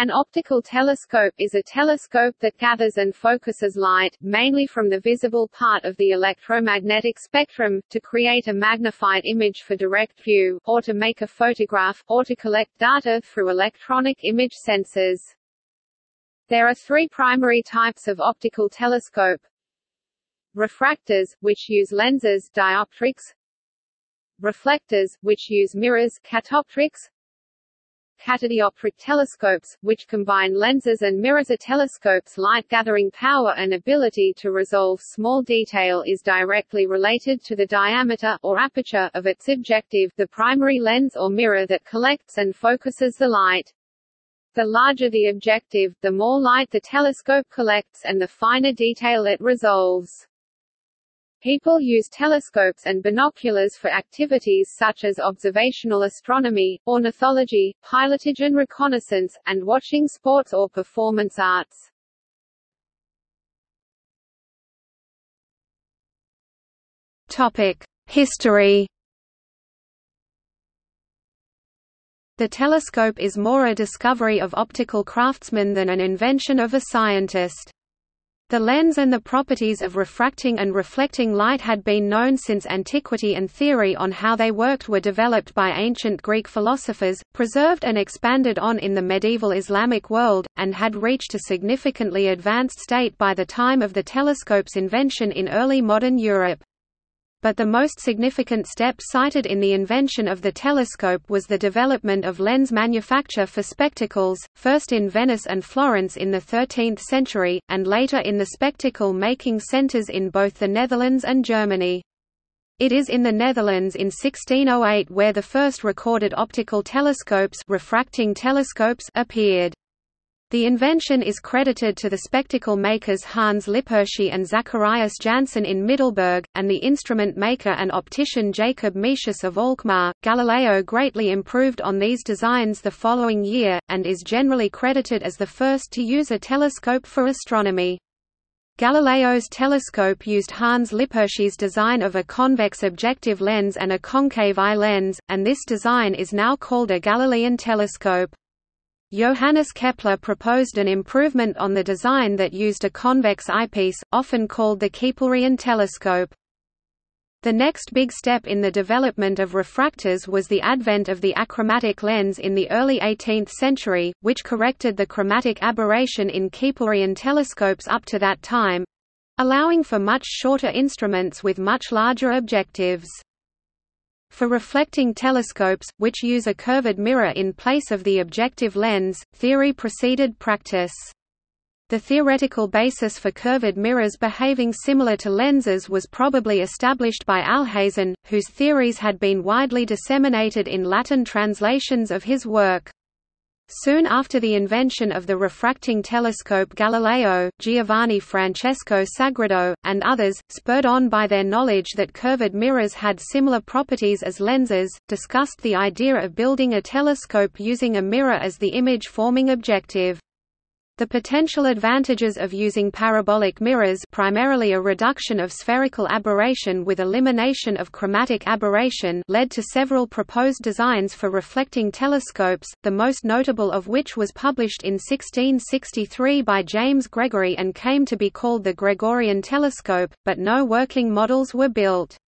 An optical telescope is a telescope that gathers and focuses light, mainly from the visible part of the electromagnetic spectrum, to create a magnified image for direct view, or to make a photograph, or to collect data through electronic image sensors. There are three primary types of optical telescope. Refractors, which use lenses dioptrics. Reflectors, which use mirrors catoptrics catadioptric telescopes, which combine lenses and mirrors. A telescope's light-gathering power and ability to resolve small detail is directly related to the diameter or aperture of its objective, the primary lens or mirror that collects and focuses the light. The larger the objective, the more light the telescope collects and the finer detail it resolves. People use telescopes and binoculars for activities such as observational astronomy, ornithology, pilotage and reconnaissance, and watching sports or performance arts. History. The telescope is more a discovery of optical craftsmen than an invention of a scientist. The lens and the properties of refracting and reflecting light had been known since antiquity and theory on how they worked were developed by ancient Greek philosophers, preserved and expanded on in the medieval Islamic world, and had reached a significantly advanced state by the time of the telescope's invention in early modern Europe but the most significant step cited in the invention of the telescope was the development of lens manufacture for spectacles, first in Venice and Florence in the 13th century, and later in the spectacle-making centres in both the Netherlands and Germany. It is in the Netherlands in 1608 where the first recorded optical telescopes, refracting telescopes appeared. The invention is credited to the spectacle makers Hans Lippershey and Zacharias Janssen in Middelburg, and the instrument maker and optician Jacob Metius of Alkmaar. Galileo greatly improved on these designs the following year, and is generally credited as the first to use a telescope for astronomy. Galileo's telescope used Hans Lippershey's design of a convex objective lens and a concave eye lens, and this design is now called a Galilean telescope. Johannes Kepler proposed an improvement on the design that used a convex eyepiece, often called the Keplerian telescope. The next big step in the development of refractors was the advent of the achromatic lens in the early 18th century, which corrected the chromatic aberration in Keplerian telescopes up to that time—allowing for much shorter instruments with much larger objectives. For reflecting telescopes, which use a curved mirror in place of the objective lens, theory preceded practice. The theoretical basis for curved mirrors behaving similar to lenses was probably established by Alhazen, whose theories had been widely disseminated in Latin translations of his work. Soon after the invention of the refracting telescope Galileo, Giovanni Francesco Sagredo, and others, spurred on by their knowledge that curved mirrors had similar properties as lenses, discussed the idea of building a telescope using a mirror as the image-forming objective. The potential advantages of using parabolic mirrors primarily a reduction of spherical aberration with elimination of chromatic aberration led to several proposed designs for reflecting telescopes, the most notable of which was published in 1663 by James Gregory and came to be called the Gregorian telescope, but no working models were built.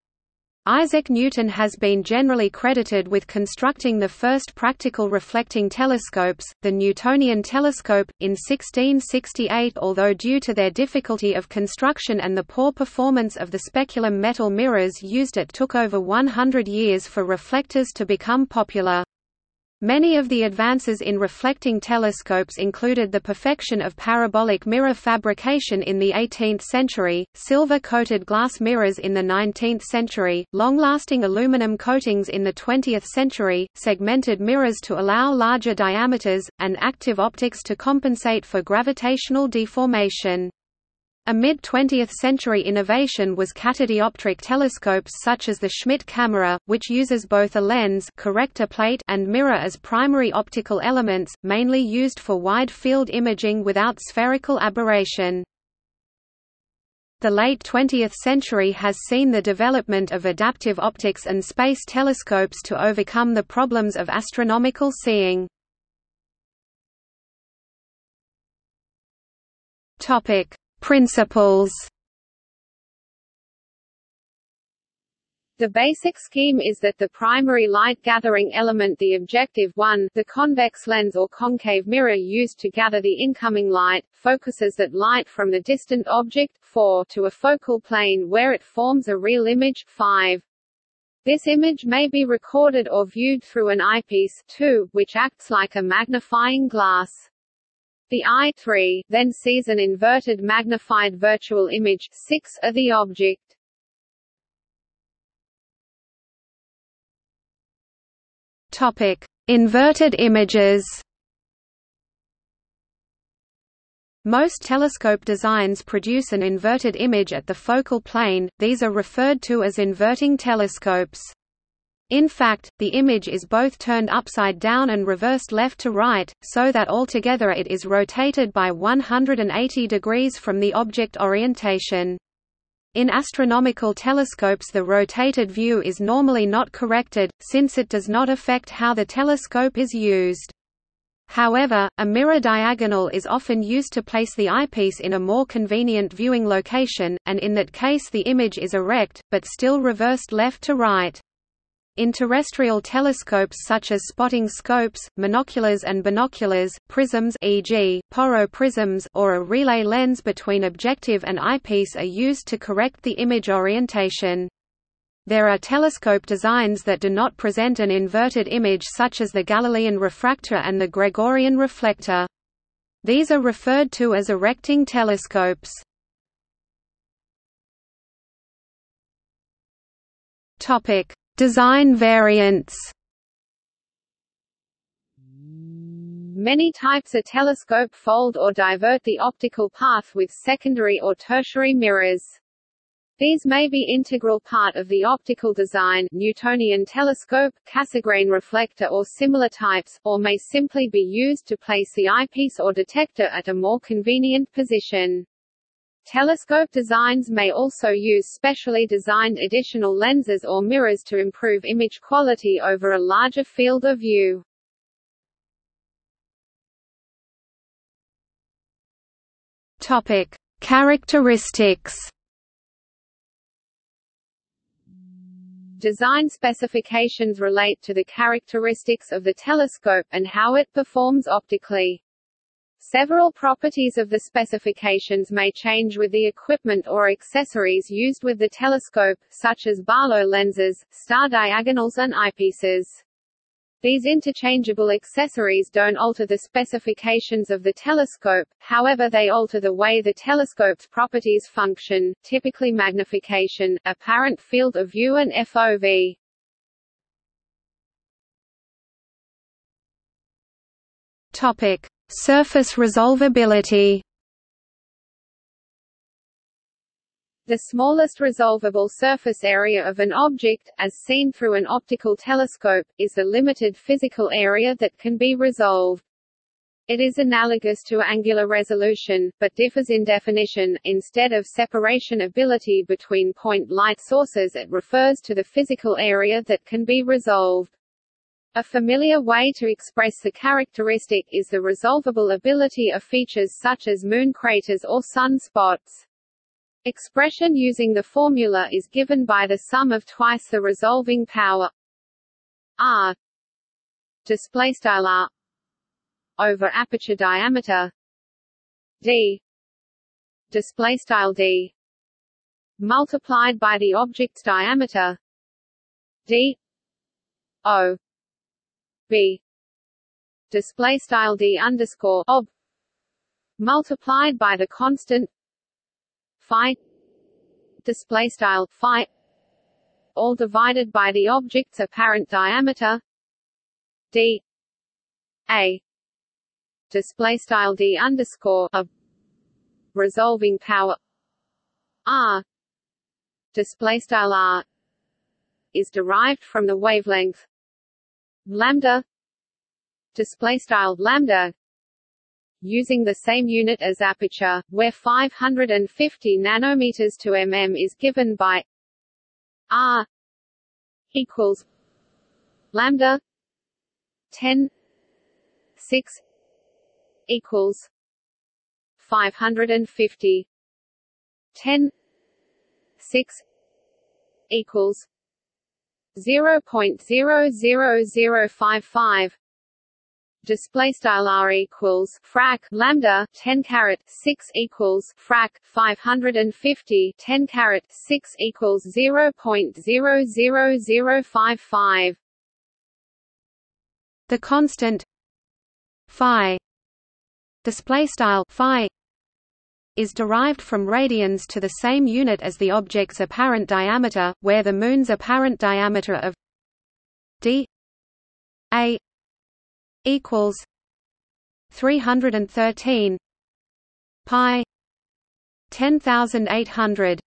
Isaac Newton has been generally credited with constructing the first practical reflecting telescopes, the Newtonian telescope, in 1668 although due to their difficulty of construction and the poor performance of the speculum metal mirrors used it took over 100 years for reflectors to become popular. Many of the advances in reflecting telescopes included the perfection of parabolic mirror fabrication in the 18th century, silver-coated glass mirrors in the 19th century, long-lasting aluminum coatings in the 20th century, segmented mirrors to allow larger diameters, and active optics to compensate for gravitational deformation. A mid-20th century innovation was catadioptric telescopes such as the Schmidt camera, which uses both a lens corrector plate and mirror as primary optical elements, mainly used for wide-field imaging without spherical aberration. The late 20th century has seen the development of adaptive optics and space telescopes to overcome the problems of astronomical seeing. Topic: Principles. The basic scheme is that the primary light-gathering element the objective one the convex lens or concave mirror used to gather the incoming light, focuses that light from the distant object 4 to a focal plane where it forms a real image 5. This image may be recorded or viewed through an eyepiece 2, which acts like a magnifying glass. The eye 3 then sees an inverted magnified virtual image 6 of the object. Topic: Inverted images. Most telescope designs produce an inverted image at the focal plane, these are referred to as inverting telescopes. In fact, the image is both turned upside down and reversed left to right, so that altogether it is rotated by 180 degrees from the object orientation. In astronomical telescopes the rotated view is normally not corrected, since it does not affect how the telescope is used. However, a mirror diagonal is often used to place the eyepiece in a more convenient viewing location, and in that case the image is erect, but still reversed left to right. In terrestrial telescopes such as spotting scopes, monoculars and binoculars, prisms e.g., Porro prisms or a relay lens between objective and eyepiece are used to correct the image orientation. There are telescope designs that do not present an inverted image such as the Galilean refractor and the Gregorian reflector. These are referred to as erecting telescopes. Topic: Design variants Many types of telescope fold or divert the optical path with secondary or tertiary mirrors. These may be integral part of the optical design Newtonian telescope, Cassegrain reflector or similar types, or may simply be used to place the eyepiece or detector at a more convenient position. Telescope designs may also use specially designed additional lenses or mirrors to improve image quality over a larger field of view. Topic: Characteristics. Design specifications relate to the characteristics of the telescope and how it performs optically. Several properties of the specifications may change with the equipment or accessories used with the telescope, such as Barlow lenses, star diagonals and eyepieces. These interchangeable accessories don't alter the specifications of the telescope, however they alter the way the telescope's properties function, typically magnification, apparent field of view and FOV. Topic: Surface resolvability The smallest resolvable surface area of an object, as seen through an optical telescope, is the limited physical area that can be resolved. It is analogous to angular resolution, but differs in definition. Instead of separation ability between point light sources it refers to the physical area that can be resolved. A familiar way to express the characteristic is the resolvable ability of features such as moon craters or sun spots. Expression using the formula is given by the sum of twice the resolving power r display style r over aperture diameter d display style d multiplied by the object's diameter d o b display style d underscore ob multiplied by the constant phi. Display style phi. All divided by the object's apparent diameter. D. A. Display style d underscore of resolving power. R. Display style r is derived from the wavelength lambda display style lambda using the same unit as aperture where 550 nanometers to mm is given by r equals lambda 10 6 equals 550 10 6 equals 0.00055 display style r equals frac lambda 10 caret 6 equals frac 550 10 caret 6 equals 0.00055 the constant phi display style phi is derived from radians to the same unit as the object's apparent diameter where the moon's apparent diameter of d a equals 313 pi 10800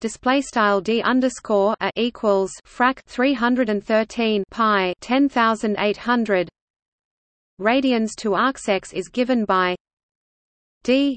display style d underscore a equals frac 313 pi 10800 radians to arcsecs is given by d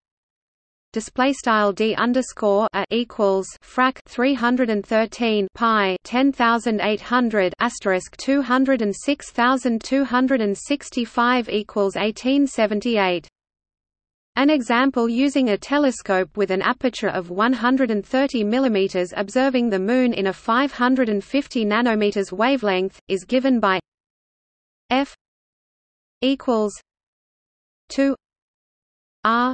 display style d underscore a equals frac 313 pi 10800 asterisk 206265 equals 1878 an example using a telescope with an aperture of 130 mm observing the Moon in a 550 nanometers wavelength, is given by f equals 2 r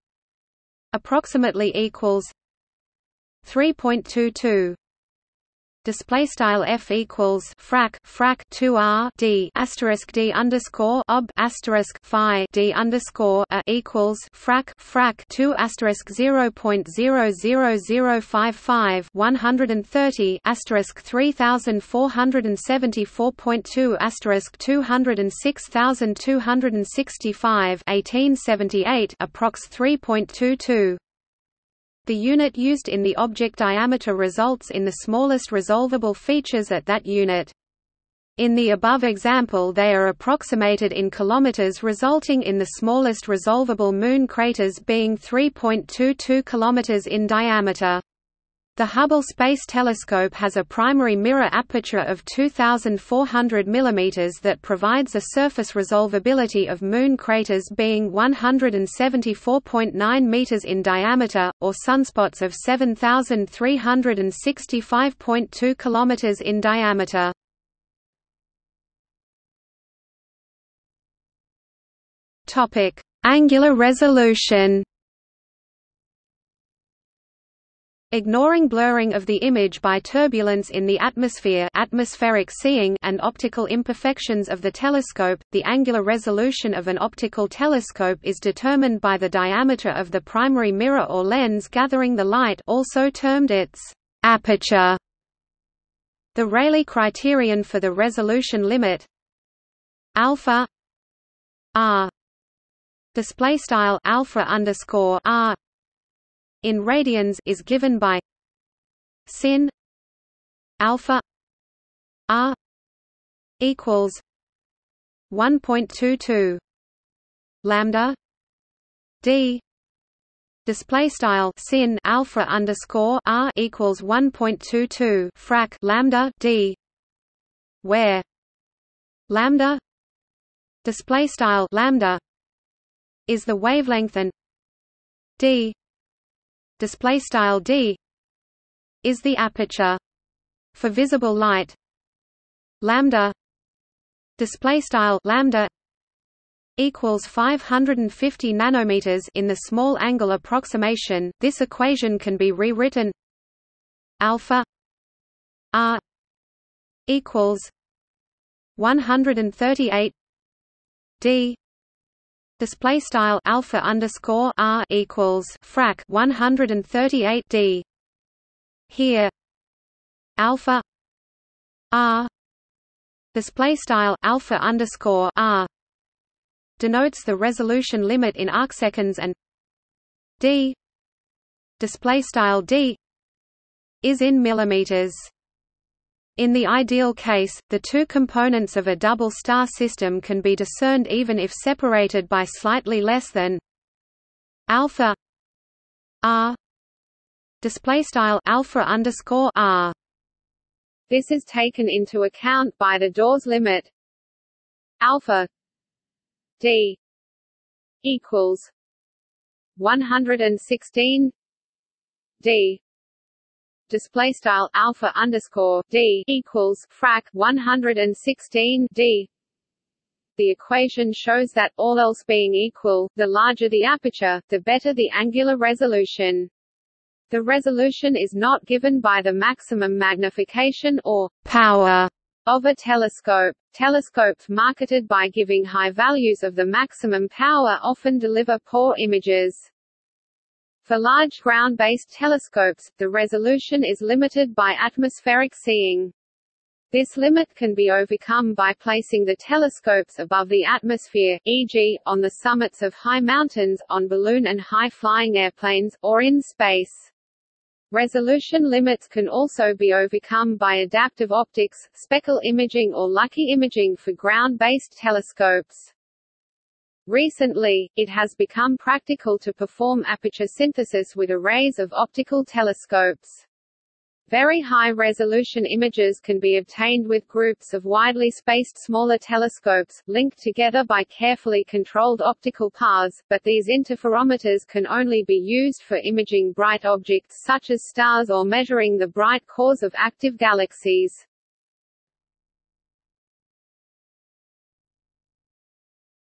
approximately equals 3.22 display style f equals frac frac 2 r d asterisk d underscore ob asterisk phi d underscore a equals frac frac 2 asterisk 0.00055 130 asterisk 3474.2 asterisk 206265 1878 approx 3.22 the unit used in the object diameter results in the smallest resolvable features at that unit. In the above example they are approximated in kilometers resulting in the smallest resolvable moon craters being 3.22 kilometers in diameter. The Hubble Space Telescope has a primary mirror aperture of 2400 mm that provides a surface resolvability of moon craters being 174.9 meters in diameter, or sunspots of 7365.2 km in diameter. Angular resolution Ignoring blurring of the image by turbulence in the atmosphere atmospheric seeing and optical imperfections of the telescope, the angular resolution of an optical telescope is determined by the diameter of the primary mirror or lens gathering the light also termed its aperture. The Rayleigh criterion for the resolution limit alpha r display style alpha underscore r in radians is given by sin alpha r equals 1.22 lambda d display style sin alpha underscore r equals 1.22 frac lambda d where lambda display style lambda is the wavelength and d display style d is the aperture for visible light. Lambda display style lambda equals 550 nanometers in the small angle approximation. This equation can be rewritten. Alpha r equals 138 d display style alpha underscore r equals frac 138 d. Here alpha r display style alpha underscore r denotes the resolution limit in arcseconds and d display style d is in millimeters in the ideal case, the two components of a double star system can be discerned even if separated by slightly less than alpha r display style alpha underscore r. This is taken into account by the Dawes limit alpha d equals 116 d display style alpha underscore d equals frac 116 d. The equation shows that all else being equal, the larger the aperture, the better the angular resolution. The resolution is not given by the maximum magnification or power of a telescope. Telescopes marketed by giving high values of the maximum power often deliver poor images. For large ground-based telescopes, the resolution is limited by atmospheric seeing. This limit can be overcome by placing the telescopes above the atmosphere, e.g., on the summits of high mountains, on balloon and high-flying airplanes, or in space. Resolution limits can also be overcome by adaptive optics, speckle imaging or lucky imaging for ground-based telescopes. Recently, it has become practical to perform aperture synthesis with arrays of optical telescopes. Very high-resolution images can be obtained with groups of widely spaced smaller telescopes, linked together by carefully controlled optical paths, but these interferometers can only be used for imaging bright objects such as stars or measuring the bright cores of active galaxies.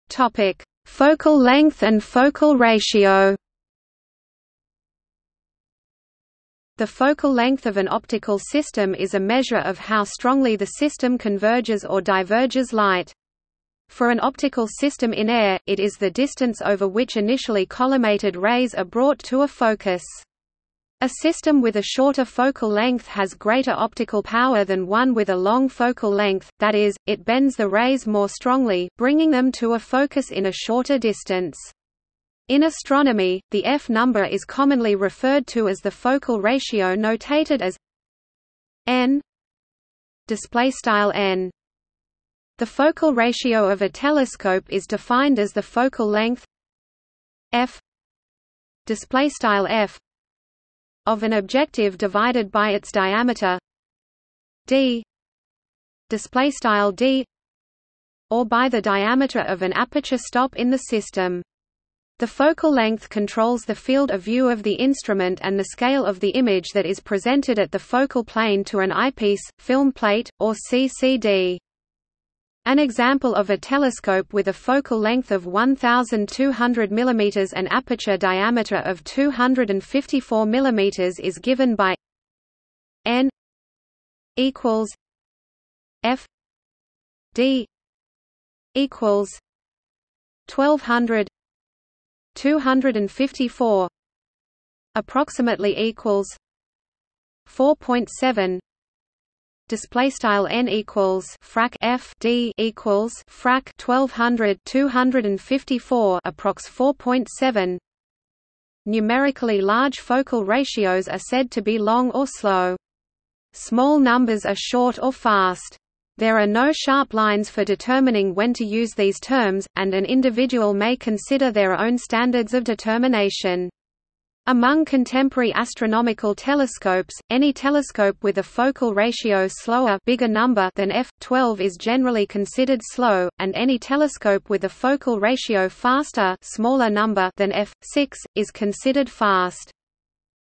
Topic: Focal length and focal ratio. The focal length of an optical system is a measure of how strongly the system converges or diverges light. For an optical system in air, it is the distance over which initially collimated rays are brought to a focus. A system with a shorter focal length has greater optical power than one with a long focal length, that is, it bends the rays more strongly, bringing them to a focus in a shorter distance. In astronomy, the F number is commonly referred to as the focal ratio notated as n n. The focal ratio of a telescope is defined as the focal length f f of an objective divided by its diameter d display style d or by the diameter of an aperture stop in the system the focal length controls the field of view of the instrument and the scale of the image that is presented at the focal plane to an eyepiece, film plate, or CCD. An example of a telescope with a focal length of 1200 mm and aperture diameter of 254 mm is given by n equals f d equals 1200 254 approximately equals 4.7 display style n equals frac f d equals frac 1200 254 approx 4.7 numerically large focal ratios are said to be long or slow. Small numbers are short or fast. There are no sharp lines for determining when to use these terms, and an individual may consider their own standards of determination. Among contemporary astronomical telescopes, any telescope with a focal ratio slower bigger number than f12 is generally considered slow, and any telescope with a focal ratio faster smaller number than f6 is considered fast.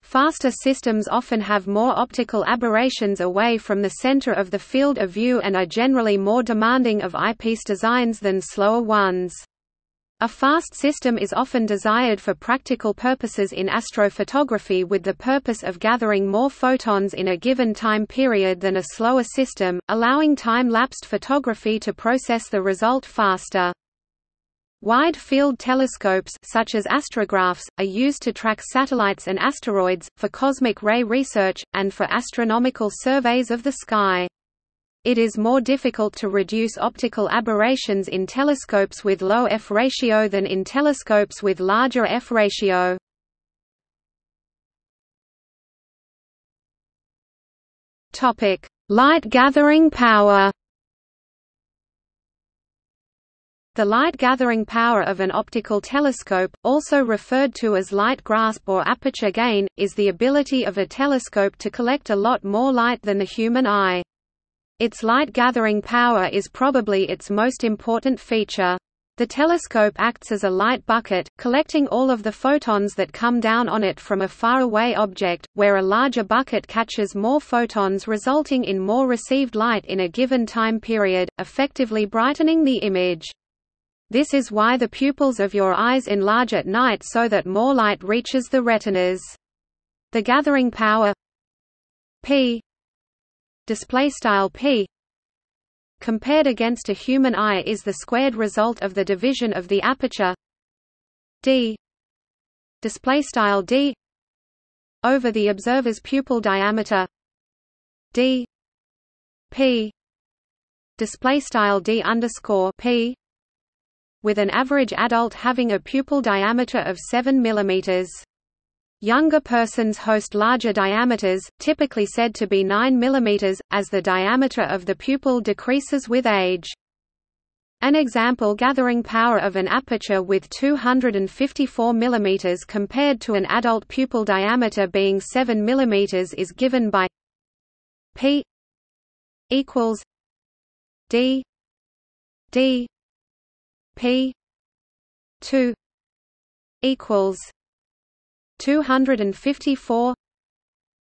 Faster systems often have more optical aberrations away from the center of the field of view and are generally more demanding of eyepiece designs than slower ones. A fast system is often desired for practical purposes in astrophotography with the purpose of gathering more photons in a given time period than a slower system, allowing time-lapsed photography to process the result faster. Wide-field telescopes such as astrographs, are used to track satellites and asteroids, for cosmic ray research, and for astronomical surveys of the sky. It is more difficult to reduce optical aberrations in telescopes with low f ratio than in telescopes with larger f ratio. Light gathering power The light-gathering power of an optical telescope, also referred to as light grasp or aperture gain, is the ability of a telescope to collect a lot more light than the human eye. Its light-gathering power is probably its most important feature. The telescope acts as a light bucket, collecting all of the photons that come down on it from a faraway object, where a larger bucket catches more photons resulting in more received light in a given time period, effectively brightening the image. This is why the pupils of your eyes enlarge at night so that more light reaches the retinas. The gathering power P display style P compared against a human eye is the squared result of the division of the aperture D display style D over the observer's pupil diameter D P display style D underscore P with an average adult having a pupil diameter of 7 mm. Younger persons host larger diameters, typically said to be 9 mm, as the diameter of the pupil decreases with age. An example gathering power of an aperture with 254 mm compared to an adult pupil diameter being 7 mm is given by P equals D D P two equals two hundred and fifty four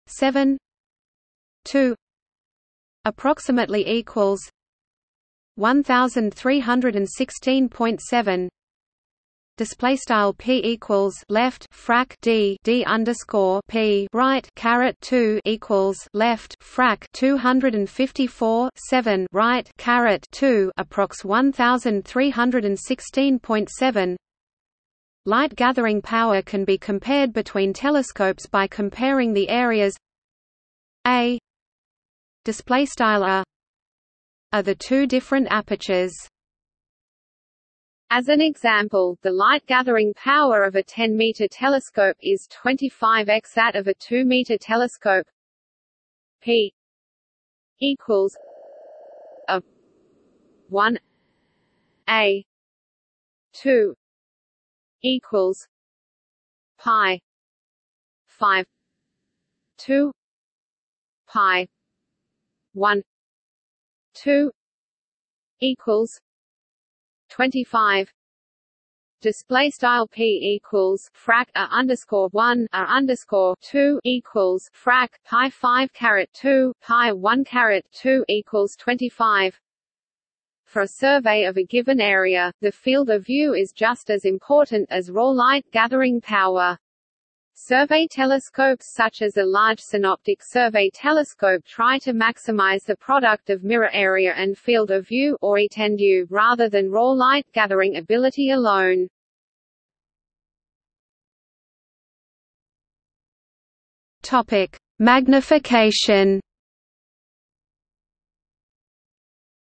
seven two approximately equals one thousand three hundred and sixteen point seven. Display style p equals left frac d d underscore p right caret 2 equals left frac 254 7 right caret 2 approx 1316.7 light gathering power can be compared between telescopes by comparing the areas a display style a are the two different apertures as an example, the light-gathering power of a 10-meter telescope is 25x that of a 2-meter telescope. P equals a 1 a 2 equals pi 5 2 pi 1 2 equals 25 display style p equals frac a underscore 1 a underscore 2 equals frac pi 5 caret 2 pi 1 caret 2 equals 25 for a survey of a given area, the field of view is just as important as raw light gathering power. Survey telescopes such as a large synoptic survey telescope try to maximize the product of mirror area and field of view or étendue, rather than raw light gathering ability alone. Topic: Magnification.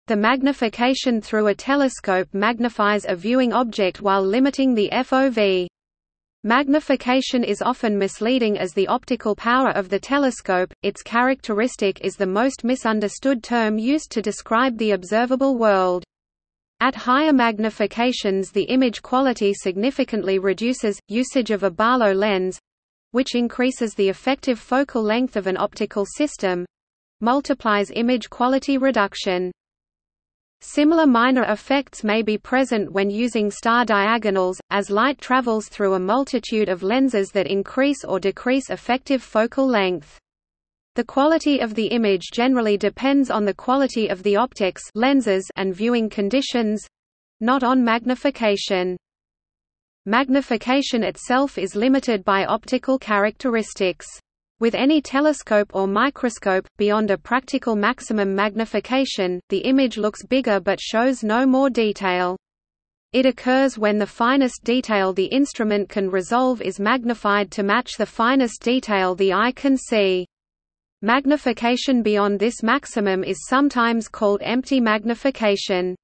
The magnification through a telescope magnifies a viewing object while limiting the FOV. Magnification is often misleading as the optical power of the telescope, its characteristic is the most misunderstood term used to describe the observable world. At higher magnifications the image quality significantly reduces, usage of a Barlow lens—which increases the effective focal length of an optical system—multiplies image quality reduction. Similar minor effects may be present when using star diagonals, as light travels through a multitude of lenses that increase or decrease effective focal length. The quality of the image generally depends on the quality of the optics lenses and viewing conditions—not on magnification. Magnification itself is limited by optical characteristics. With any telescope or microscope, beyond a practical maximum magnification, the image looks bigger but shows no more detail. It occurs when the finest detail the instrument can resolve is magnified to match the finest detail the eye can see. Magnification beyond this maximum is sometimes called empty magnification.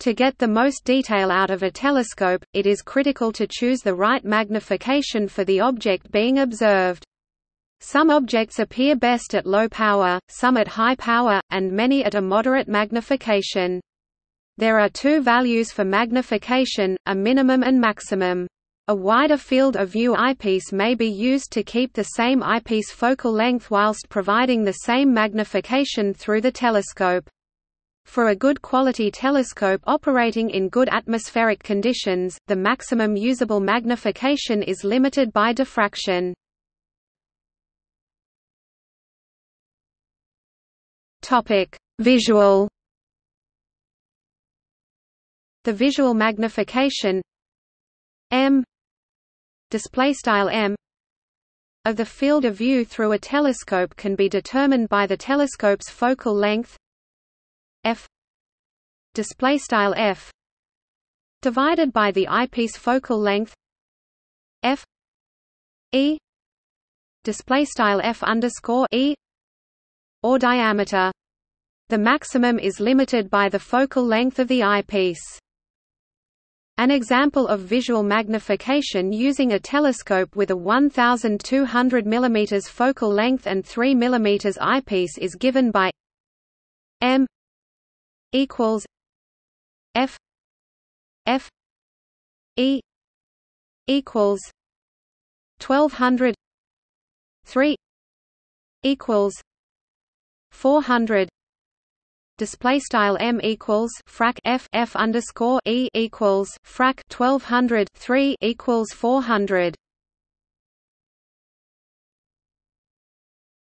To get the most detail out of a telescope, it is critical to choose the right magnification for the object being observed. Some objects appear best at low power, some at high power, and many at a moderate magnification. There are two values for magnification, a minimum and maximum. A wider field of view eyepiece may be used to keep the same eyepiece focal length whilst providing the same magnification through the telescope. For a good quality telescope operating in good atmospheric conditions, the maximum usable magnification is limited by diffraction. Topic: Visual. The visual magnification m display style m of the field of view through a telescope can be determined by the telescope's focal length f display style f divided by the eyepiece focal length f e display style f underscore e or diameter. The maximum is limited by the focal length of the eyepiece. An example of visual magnification using a telescope with a 1200 mm focal length and 3 mm eyepiece is given by m equals f f e equals 1200 3 equals 400 display style m equals frac f f underscore e equals frac 1200 3 equals 400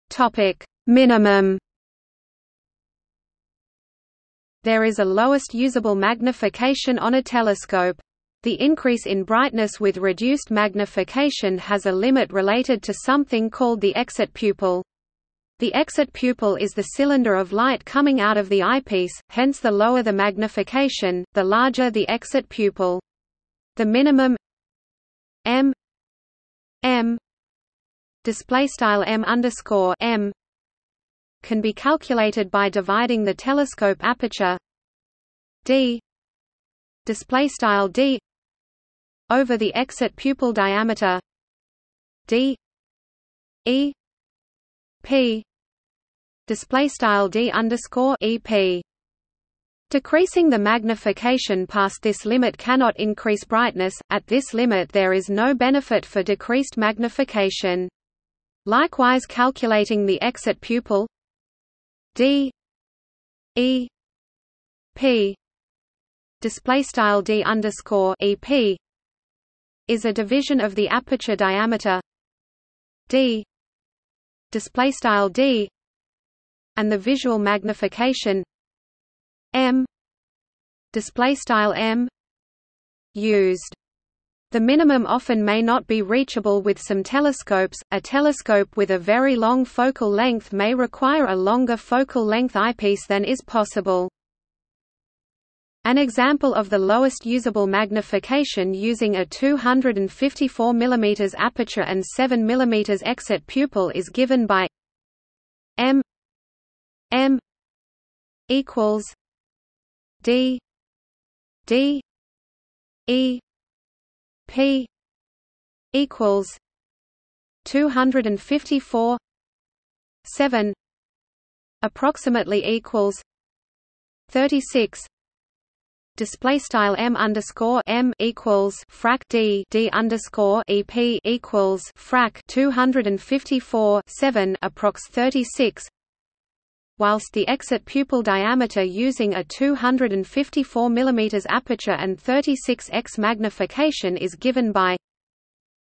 topic minimum there is a lowest usable magnification on a telescope. The increase in brightness with reduced magnification has a limit related to something called the exit pupil. The exit pupil is the cylinder of light coming out of the eyepiece, hence the lower the magnification, the larger the exit pupil. The minimum m m display style m underscore m can be calculated by dividing the telescope aperture d display style d over the exit pupil diameter d e p display style d underscore ep Decreasing the magnification past this limit cannot increase brightness, at this limit there is no benefit for decreased magnification. Likewise calculating the exit pupil d e p display style d underscore ep is a division of the aperture diameter d display style d and the visual magnification. M. Display style m. Used. The minimum often may not be reachable with some telescopes. A telescope with a very long focal length may require a longer focal length eyepiece than is possible. An example of the lowest usable magnification using a 254 mm aperture and 7 mm exit pupil is given by m m equals d d e P equals two hundred and fifty four seven approximately equals thirty six display style m underscore m equals frac d d underscore ep equals frac 254 7 approx 36 whilst the exit pupil diameter using a 254 mm aperture and 36x magnification is given by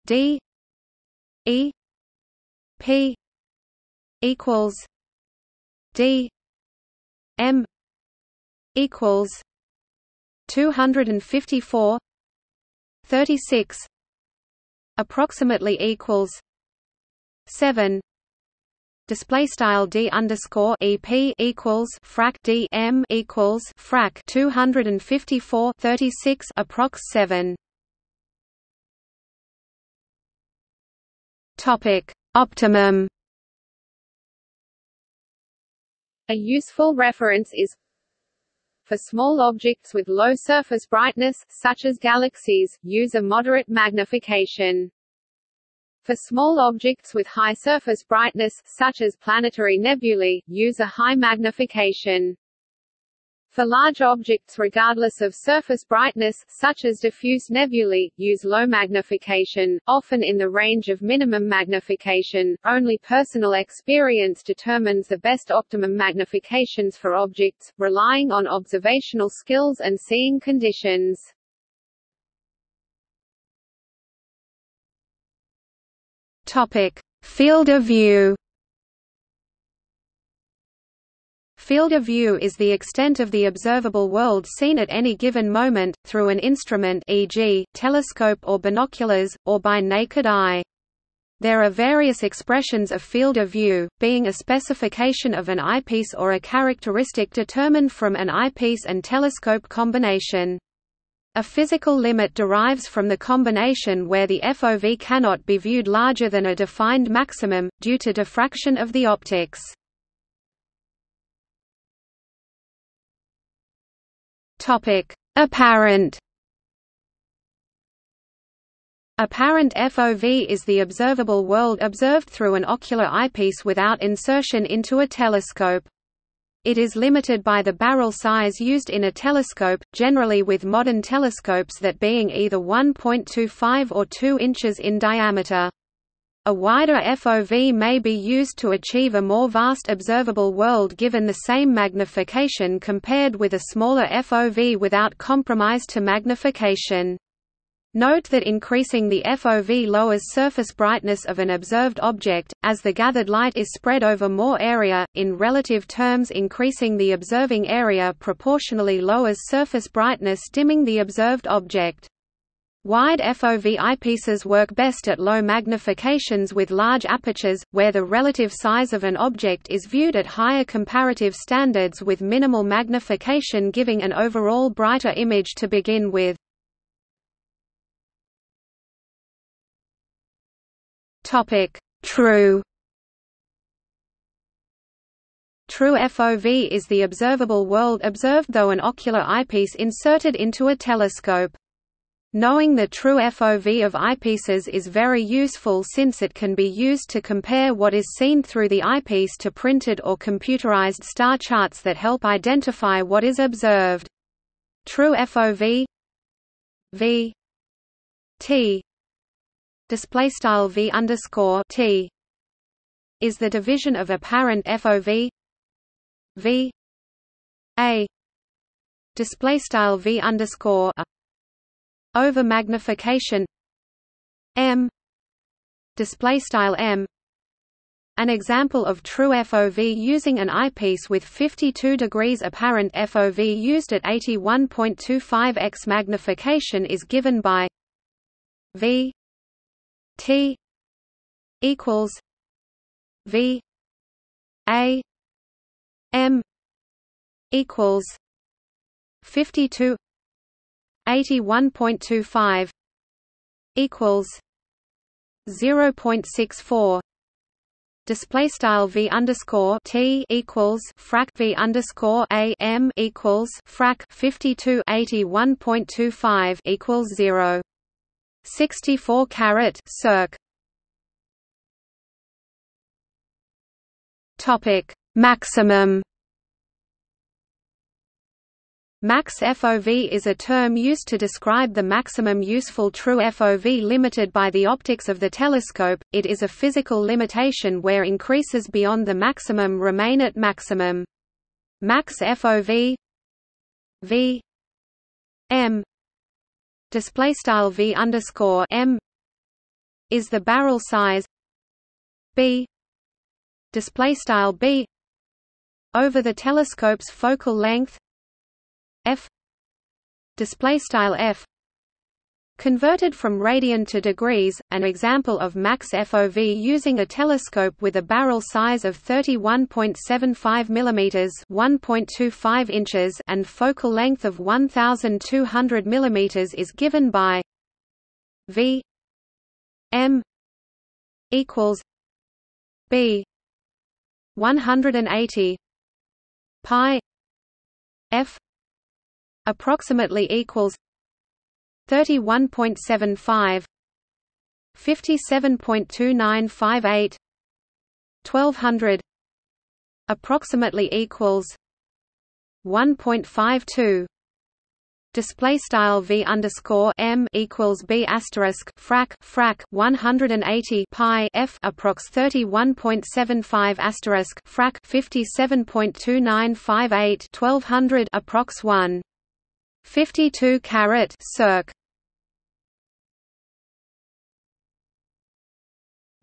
d e p equals d m equals 254 36 approximately equals 7 display style d underscore ep equals frac d m equals frac 254 36 approx 7 topic optimum a useful reference is for small objects with low surface brightness, such as galaxies, use a moderate magnification. For small objects with high surface brightness, such as planetary nebulae, use a high magnification. For large objects regardless of surface brightness, such as diffuse nebulae, use low magnification, often in the range of minimum magnification. Only personal experience determines the best optimum magnifications for objects, relying on observational skills and seeing conditions. Topic: Field of view. Field of view is the extent of the observable world seen at any given moment, through an instrument e.g., telescope or binoculars, or by naked eye. There are various expressions of field of view, being a specification of an eyepiece or a characteristic determined from an eyepiece and telescope combination. A physical limit derives from the combination where the FOV cannot be viewed larger than a defined maximum, due to diffraction of the optics. Apparent Apparent FOV is the observable world observed through an ocular eyepiece without insertion into a telescope. It is limited by the barrel size used in a telescope, generally with modern telescopes that being either 1.25 or 2 inches in diameter. A wider FOV may be used to achieve a more vast observable world given the same magnification compared with a smaller FOV without compromise to magnification. Note that increasing the FOV lowers surface brightness of an observed object, as the gathered light is spread over more area, in relative terms increasing the observing area proportionally lowers surface brightness dimming the observed object. Wide FOV eyepieces work best at low magnifications with large apertures, where the relative size of an object is viewed at higher comparative standards with minimal magnification giving an overall brighter image to begin with. Topic: True. True FOV is the observable world observed though an ocular eyepiece inserted into a telescope. Knowing the true FOV of eyepieces is very useful since it can be used to compare what is seen through the eyepiece to printed or computerized star charts that help identify what is observed. True FOV v t display style v underscore t. Is the division of apparent FOV v? A. Display style v underscore over magnification. M. Display style m. An example of true FOV using an eyepiece with 52 degrees apparent FOV used at 81.25x magnification is given by v T equals V A M equals fifty two eighty one point two five equals zero point six four. Display style v underscore t equals frac v underscore a m equals frac 52 81.25 equals 0 64 caret circ topic maximum Max FOV is a term used to describe the maximum useful true FOV limited by the optics of the telescope. It is a physical limitation where increases beyond the maximum remain at maximum. Max FOV V M display style v underscore m is the barrel size b display style b over the telescope's focal length f display style f Converted from radian to degrees, an example of max FOV using a telescope with a barrel size of 31.75 mm (1.25 inches) and focal length of 1200 mm is given by V M equals B 180 pi F approximately equals 31.75 57.2958 1200 approximately equals 1.52 display style v underscore m equals b asterisk frac frac 180 pi f approx 31.75 asterisk frac 57.2958 1200 approx 1 52 caret circ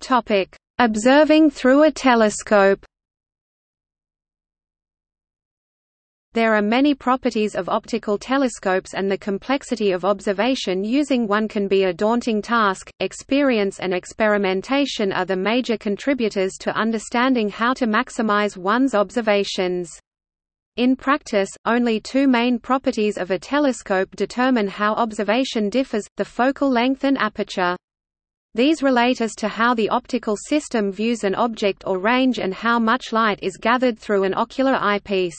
Topic: Observing through a telescope. There are many properties of optical telescopes and the complexity of observation using one can be a daunting task. Experience and experimentation are the major contributors to understanding how to maximize one's observations. In practice, only two main properties of a telescope determine how observation differs, the focal length and aperture. These relate as to how the optical system views an object or range and how much light is gathered through an ocular eyepiece.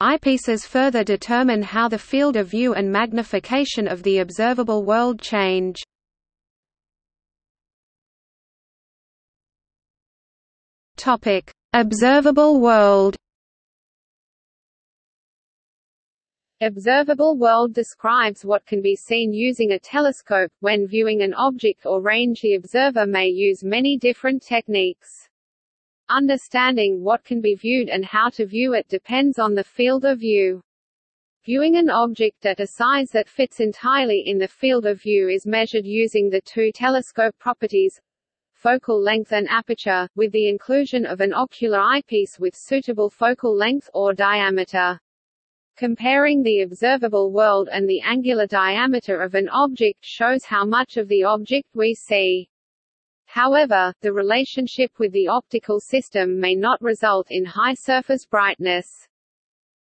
Eyepieces further determine how the field of view and magnification of the observable world change. Observable world Observable world describes what can be seen using a telescope. When viewing an object or range the observer may use many different techniques. Understanding what can be viewed and how to view it depends on the field of view. Viewing an object at a size that fits entirely in the field of view is measured using the two telescope properties focal length and aperture, with the inclusion of an ocular eyepiece with suitable focal length or diameter. Comparing the observable world and the angular diameter of an object shows how much of the object we see. However, the relationship with the optical system may not result in high surface brightness.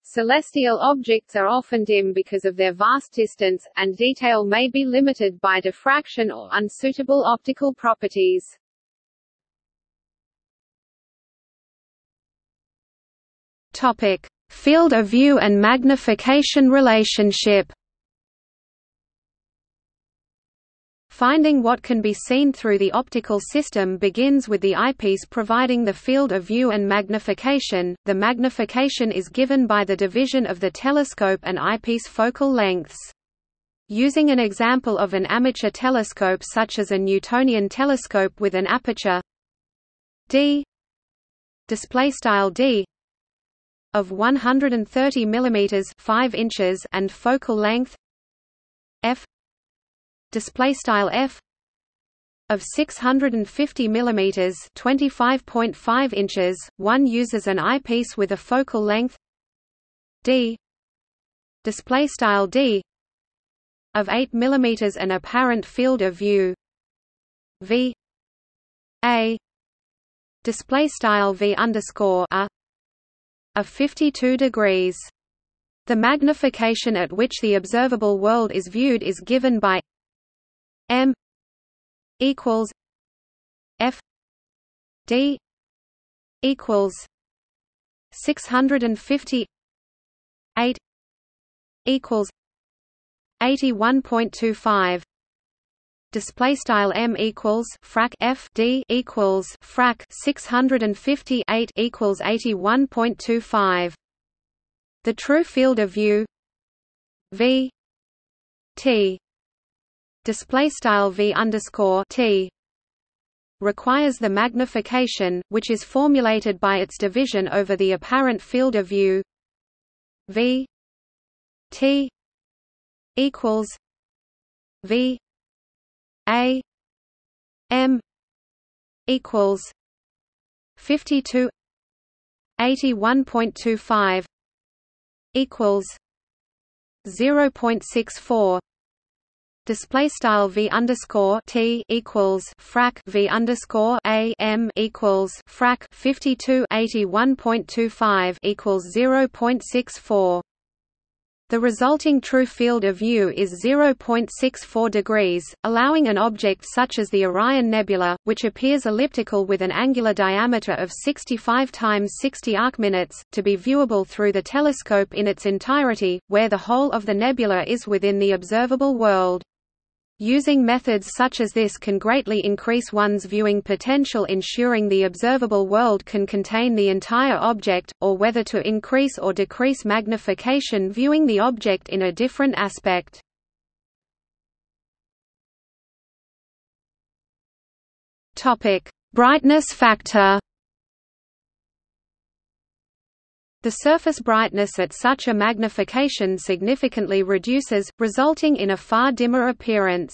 Celestial objects are often dim because of their vast distance, and detail may be limited by diffraction or unsuitable optical properties. Topic: Field of view and magnification relationship Finding what can be seen through the optical system begins with the eyepiece providing the field of view and magnification. The magnification is given by the division of the telescope and eyepiece focal lengths. Using an example of an amateur telescope such as a Newtonian telescope with an aperture d display style d of 130 mm 5 inches and focal length. F. Display style f. Of 650 mm 25.5 inches one uses an eyepiece with a focal length. D. Display style d. Of 8 mm an apparent field of view. V. A. Display style v underscore a of 52 degrees. The magnification at which the observable world is viewed is given by m equals f d equals 650 8 equals 81.25 display style m equals frac f d equals frac 658 equals 81.25 the true field of view v t display style v underscore t requires the magnification which is formulated by its division over the apparent field of view v t equals v a M equals fifty two eighty one point two five equals zero point six four display style v underscore t equals frac v underscore a m equals frac 52 81.25 equals 0.64 the resulting true field of view is 0.64 degrees, allowing an object such as the Orion Nebula, which appears elliptical with an angular diameter of 65 times 60 arcminutes, to be viewable through the telescope in its entirety, where the whole of the nebula is within the observable world. Using methods such as this can greatly increase one's viewing potential ensuring the observable world can contain the entire object, or whether to increase or decrease magnification viewing the object in a different aspect. Brightness factor The surface brightness at such a magnification significantly reduces, resulting in a far dimmer appearance.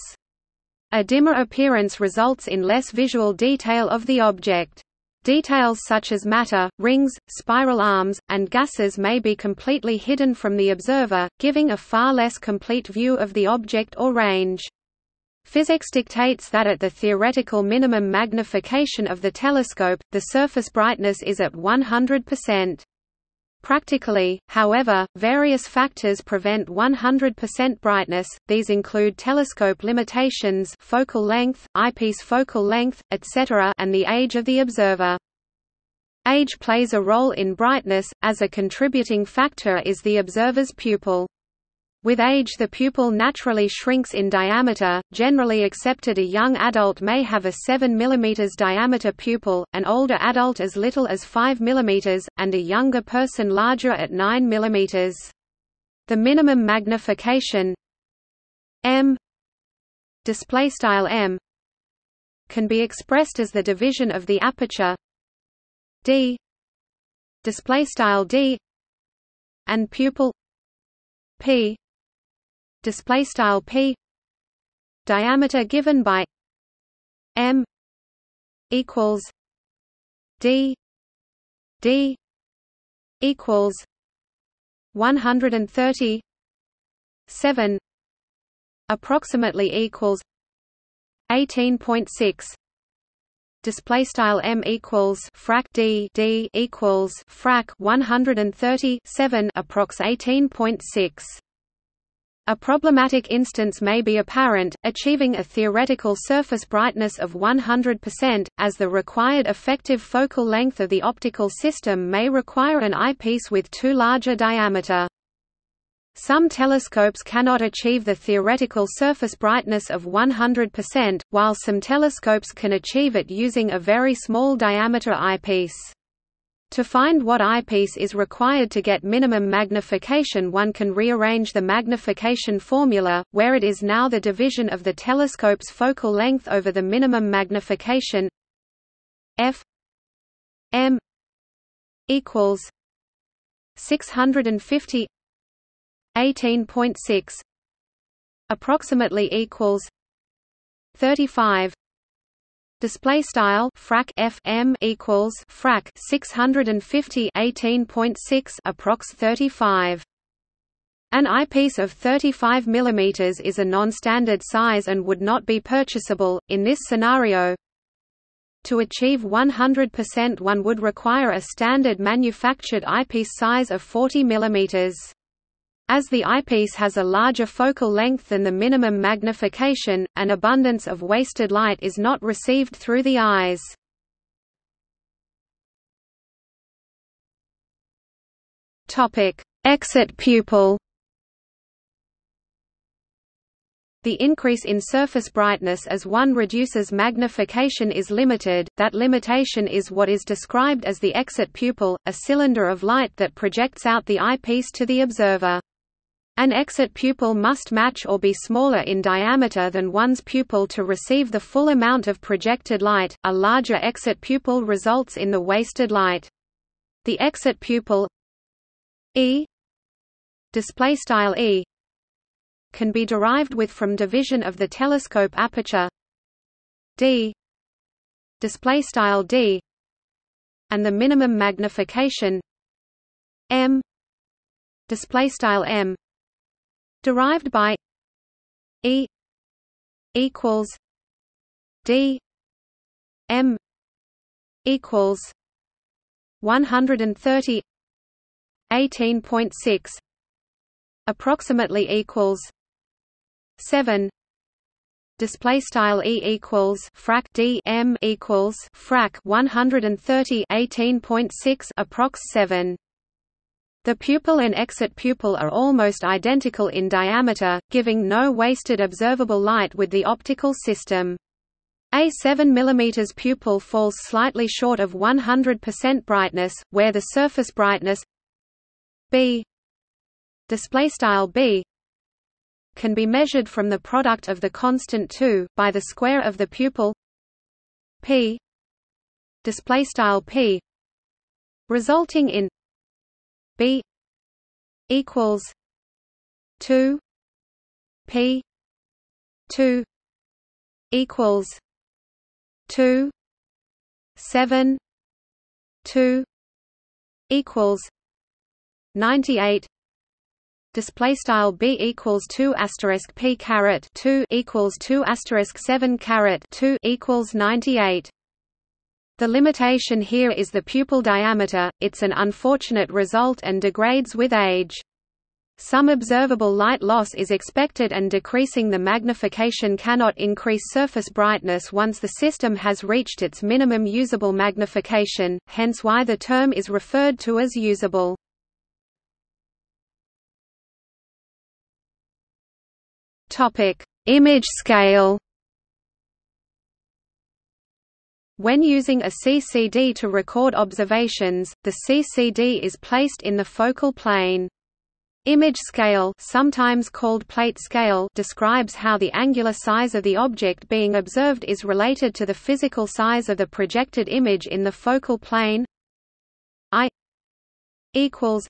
A dimmer appearance results in less visual detail of the object. Details such as matter, rings, spiral arms, and gases may be completely hidden from the observer, giving a far less complete view of the object or range. Physics dictates that at the theoretical minimum magnification of the telescope, the surface brightness is at 100%. Practically, however, various factors prevent 100% brightness, these include telescope limitations focal length, eyepiece focal length, etc. and the age of the observer. Age plays a role in brightness, as a contributing factor is the observer's pupil. With age the pupil naturally shrinks in diameter, generally accepted a young adult may have a 7 mm diameter pupil, an older adult as little as 5 mm, and a younger person larger at 9 mm. The minimum magnification m m can be expressed as the division of the aperture d d and pupil p display style p diameter given by m equals d d equals 130 7 approximately equals 18.6 display style m equals frac d d equals frac 130 7 approx 18.6 a problematic instance may be apparent, achieving a theoretical surface brightness of 100%, as the required effective focal length of the optical system may require an eyepiece with too large a diameter. Some telescopes cannot achieve the theoretical surface brightness of 100%, while some telescopes can achieve it using a very small diameter eyepiece. To find what eyepiece is required to get minimum magnification one can rearrange the magnification formula, where it is now the division of the telescope's focal length over the minimum magnification f m equals 650 18.6 approximately equals 35 display style frac f m equals frac 650 18.6 approx 35 an eyepiece of 35 mm is a non-standard size and would not be purchasable. In this scenario, to achieve 100% one would require a standard manufactured eyepiece size of 40 mm. As the eyepiece has a larger focal length than the minimum magnification, an abundance of wasted light is not received through the eyes. Exit pupil The increase in surface brightness as one reduces magnification is limited, that limitation is what is described as the exit pupil, a cylinder of light that projects out the eyepiece to the observer. An exit pupil must match or be smaller in diameter than one's pupil to receive the full amount of projected light. A larger exit pupil results in the wasted light. The exit pupil E display style E can be derived with from division of the telescope aperture D display style D and the minimum magnification M display style M derived by E equals d m equals 130 18.6 approximately equals 7 display style e equals frac d m equals frac 130 18.6 approx 7 the pupil and exit pupil are almost identical in diameter, giving no wasted observable light with the optical system. A 7 mm pupil falls slightly short of 100% brightness, where the surface brightness b b can be measured from the product of the constant 2 by the square of the pupil p p resulting in b equals 2 p 2 equals 2 7 2 equals 98 display style b equals 2 asterisk p caret 2 equals 2 asterisk 7 caret 2 equals 98 the limitation here is the pupil diameter it's an unfortunate result and degrades with age some observable light loss is expected and decreasing the magnification cannot increase surface brightness once the system has reached its minimum usable magnification, hence why the term is referred to as usable. Image scale When using a CCD to record observations, the CCD is placed in the focal plane. Image scale sometimes called plate scale describes how the angular size of the object being observed is related to the physical size of the projected image in the focal plane I equals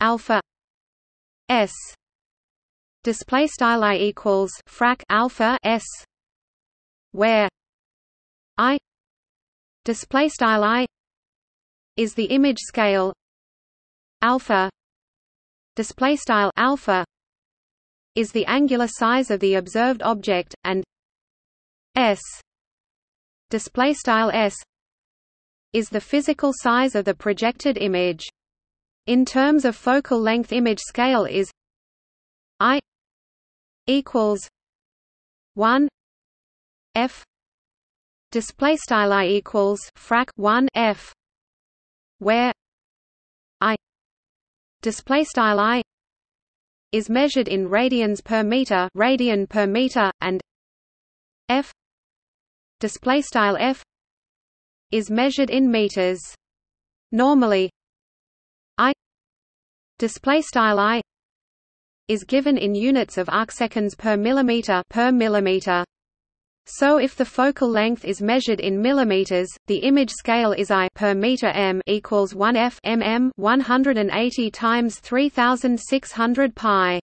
alpha s display style I equals frac alpha s where I display style I is the image scale alpha display style alpha is the angular size of the observed object and s display style s is the physical size of the projected image. In terms of focal length image scale is i equals 1 f display style i equals frac 1 f where i display style i is measured in radians per meter radian per meter and f display style f is measured in meters. Normally i display style i is given in units of arcseconds per millimeter per millimeter so if the focal length is measured in millimeters, the image scale is I per meter m equals 1 f mm 180 times 3600 pi.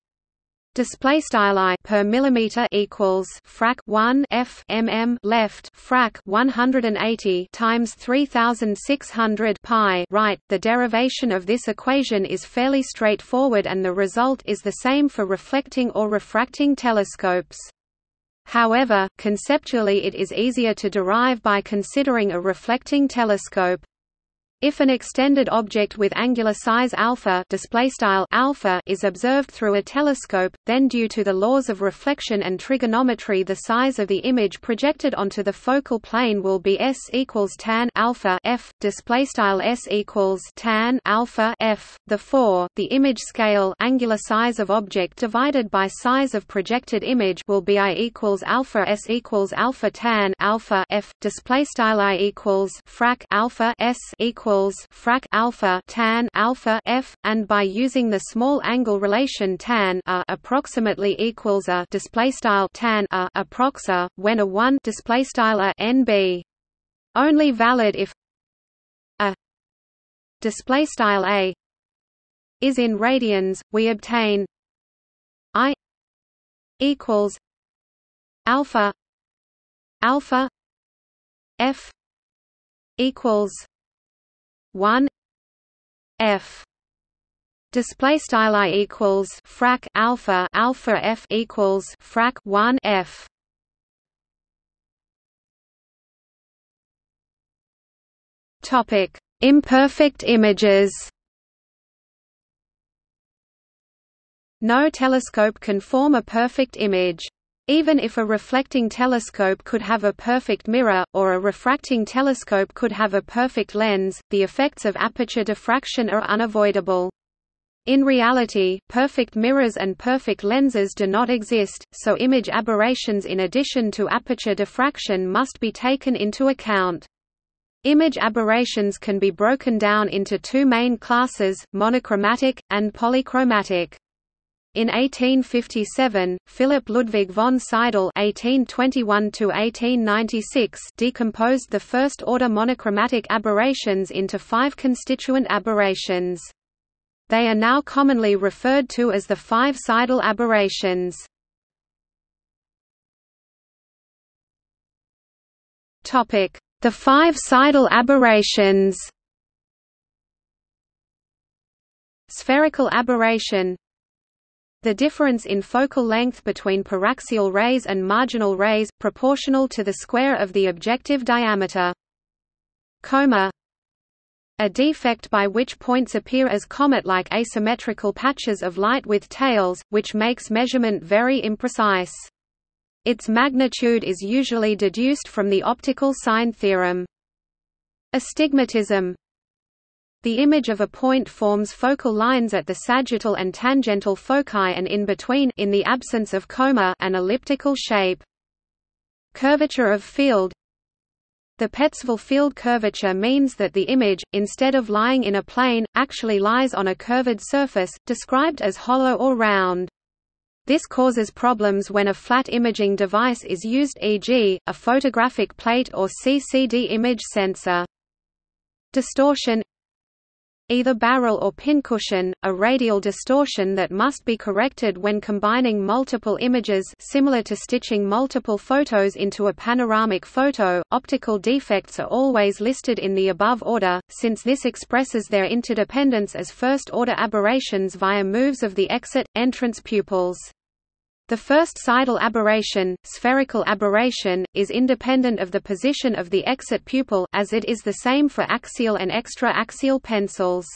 Display style I per millimeter equals frac 1 f mm left frac 180 times 3600 pi right. The derivation of this equation is fairly straightforward, and the result is the same for reflecting or refracting telescopes. However, conceptually it is easier to derive by considering a reflecting telescope. If an extended object with angular size alpha, alpha is observed through a telescope, then due to the laws of reflection and trigonometry the size of the image projected onto the focal plane will be s equals tan alpha f s equals tan alpha f. Therefore, the image scale angular size of object divided by size of projected image will be i equals alpha s equals alpha tan alpha f i equals frac alpha s equals equals frac alpha tan alpha f, and by using the small angle relation tan a approximately equals a display style tan a approxa when a one display style a nb only valid if a display style a is in radians. We obtain i equals alpha alpha f equals one F. Display style I equals frac alpha alpha F equals frac 1 F. Topic imperfect images. No telescope can form a perfect image. Even if a reflecting telescope could have a perfect mirror, or a refracting telescope could have a perfect lens, the effects of aperture diffraction are unavoidable. In reality, perfect mirrors and perfect lenses do not exist, so image aberrations in addition to aperture diffraction must be taken into account. Image aberrations can be broken down into two main classes, monochromatic, and polychromatic. In 1857, Philipp Ludwig von Seidel (1821–1896) decomposed the first-order monochromatic aberrations into five constituent aberrations. They are now commonly referred to as the five Seidel aberrations. Topic: The five Seidel aberrations. Spherical aberration the difference in focal length between paraxial rays and marginal rays, proportional to the square of the objective diameter. Coma a defect by which points appear as comet-like asymmetrical patches of light with tails, which makes measurement very imprecise. Its magnitude is usually deduced from the optical sine theorem. Astigmatism the image of a point forms focal lines at the sagittal and tangential foci and in between in the absence of coma an elliptical shape. Curvature of field The Petzval field curvature means that the image, instead of lying in a plane, actually lies on a curved surface, described as hollow or round. This causes problems when a flat imaging device is used e.g., a photographic plate or CCD image sensor. Distortion either barrel or pincushion, a radial distortion that must be corrected when combining multiple images similar to stitching multiple photos into a panoramic photo. Optical defects are always listed in the above order, since this expresses their interdependence as first-order aberrations via moves of the exit-entrance pupils. The first Seidel aberration, spherical aberration, is independent of the position of the exit pupil as it is the same for axial and extra-axial pencils.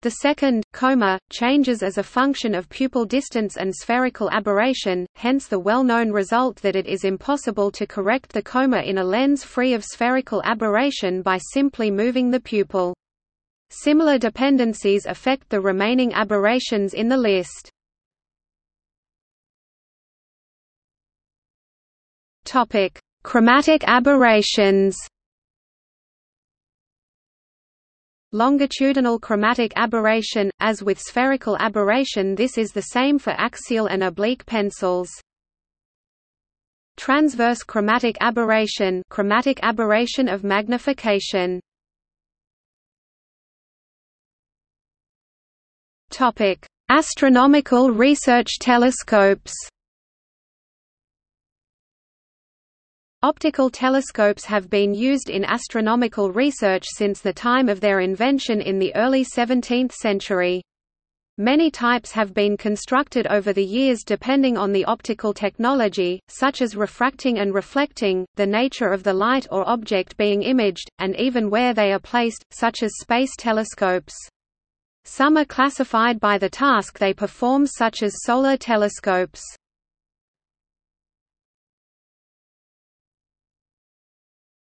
The second, coma, changes as a function of pupil distance and spherical aberration, hence the well-known result that it is impossible to correct the coma in a lens free of spherical aberration by simply moving the pupil. Similar dependencies affect the remaining aberrations in the list. Topic: Chromatic aberrations. Longitudinal chromatic aberration, as with spherical aberration this is the same for axial and oblique pencils. Transverse chromatic aberration chromatic aberration of magnification. Astronomical research telescopes Optical telescopes have been used in astronomical research since the time of their invention in the early 17th century. Many types have been constructed over the years depending on the optical technology, such as refracting and reflecting, the nature of the light or object being imaged, and even where they are placed, such as space telescopes. Some are classified by the task they perform such as solar telescopes.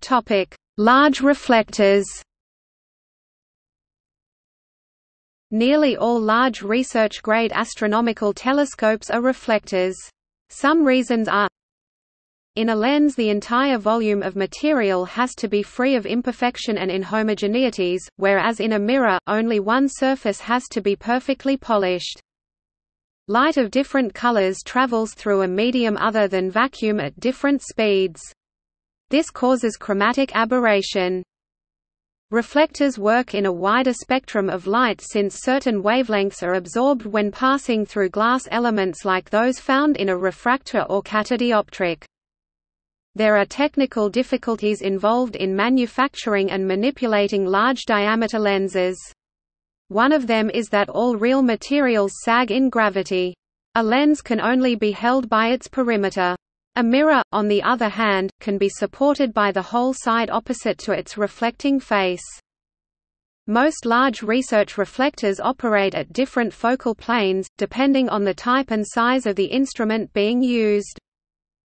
Topic: Large reflectors. Nearly all large research-grade astronomical telescopes are reflectors. Some reasons are in a lens the entire volume of material has to be free of imperfection and inhomogeneities, whereas in a mirror, only one surface has to be perfectly polished. Light of different colors travels through a medium other than vacuum at different speeds. This causes chromatic aberration. Reflectors work in a wider spectrum of light since certain wavelengths are absorbed when passing through glass elements like those found in a refractor or catadioptric. There are technical difficulties involved in manufacturing and manipulating large diameter lenses. One of them is that all real materials sag in gravity. A lens can only be held by its perimeter. A mirror, on the other hand, can be supported by the whole side opposite to its reflecting face. Most large research reflectors operate at different focal planes, depending on the type and size of the instrument being used.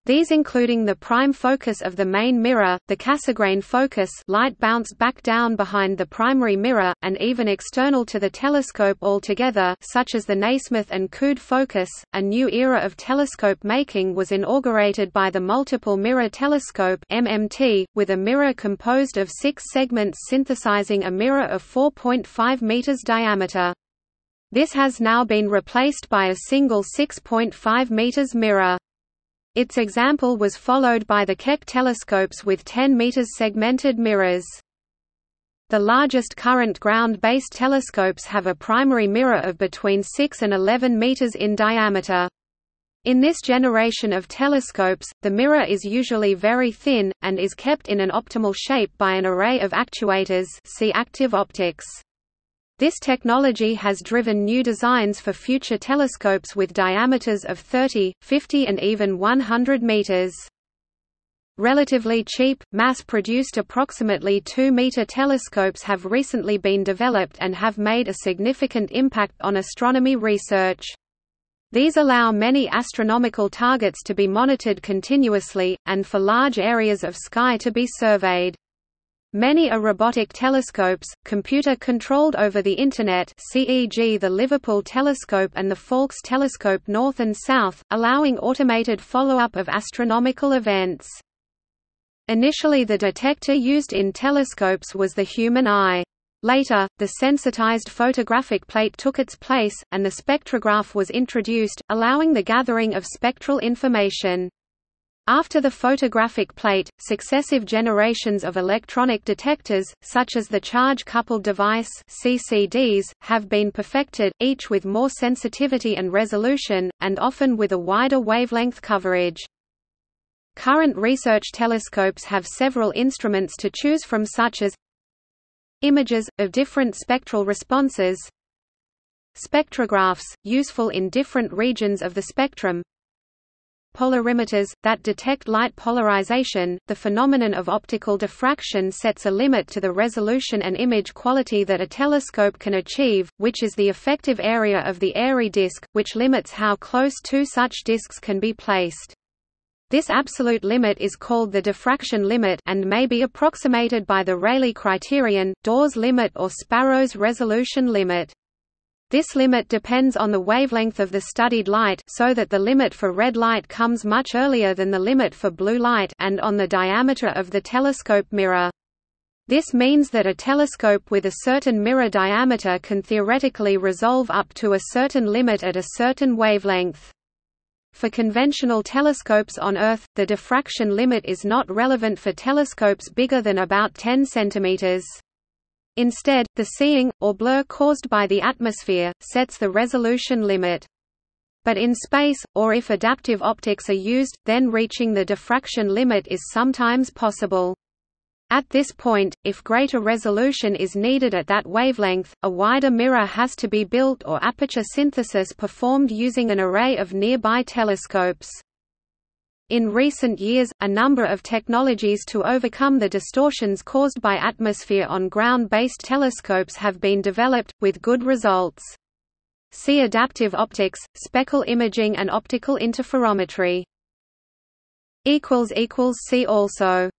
These including the prime focus of the main mirror, the Cassegrain focus light bounce back down behind the primary mirror, and even external to the telescope altogether such as the Nasmyth and Coudé focus. A new era of telescope making was inaugurated by the Multiple Mirror Telescope MMT, with a mirror composed of six segments synthesizing a mirror of 4.5 meters diameter. This has now been replaced by a single 6.5 meters mirror. Its example was followed by the Keck telescopes with 10 meters segmented mirrors. The largest current ground-based telescopes have a primary mirror of between 6 and 11 meters in diameter. In this generation of telescopes, the mirror is usually very thin, and is kept in an optimal shape by an array of actuators see active optics. This technology has driven new designs for future telescopes with diameters of 30, 50 and even 100 meters. Relatively cheap, mass-produced approximately 2-meter telescopes have recently been developed and have made a significant impact on astronomy research. These allow many astronomical targets to be monitored continuously, and for large areas of sky to be surveyed. Many are robotic telescopes, computer-controlled over the Internet CEG the Liverpool Telescope and the Faulkes Telescope North and South, allowing automated follow-up of astronomical events. Initially the detector used in telescopes was the human eye. Later, the sensitized photographic plate took its place, and the spectrograph was introduced, allowing the gathering of spectral information. After the photographic plate, successive generations of electronic detectors, such as the charge-coupled device CCDs, have been perfected, each with more sensitivity and resolution, and often with a wider wavelength coverage. Current research telescopes have several instruments to choose from such as images, of different spectral responses spectrographs, useful in different regions of the spectrum polarimeters, that detect light polarization. The phenomenon of optical diffraction sets a limit to the resolution and image quality that a telescope can achieve, which is the effective area of the Airy disk, which limits how close two such disks can be placed. This absolute limit is called the diffraction limit and may be approximated by the Rayleigh criterion, Dawes limit or Sparrow's resolution limit. This limit depends on the wavelength of the studied light so that the limit for red light comes much earlier than the limit for blue light and on the diameter of the telescope mirror. This means that a telescope with a certain mirror diameter can theoretically resolve up to a certain limit at a certain wavelength. For conventional telescopes on Earth, the diffraction limit is not relevant for telescopes bigger than about 10 centimeters. Instead, the seeing, or blur caused by the atmosphere, sets the resolution limit. But in space, or if adaptive optics are used, then reaching the diffraction limit is sometimes possible. At this point, if greater resolution is needed at that wavelength, a wider mirror has to be built or aperture synthesis performed using an array of nearby telescopes. In recent years, a number of technologies to overcome the distortions caused by atmosphere on ground-based telescopes have been developed, with good results. See adaptive optics, speckle imaging and optical interferometry. See also